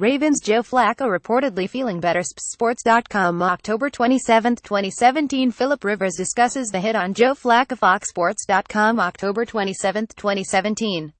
Ravens Joe Flacco reportedly feeling better. Sports.com October 27, 2017 Philip Rivers discusses the hit on Joe Flacco. Fox Sports.com October 27, 2017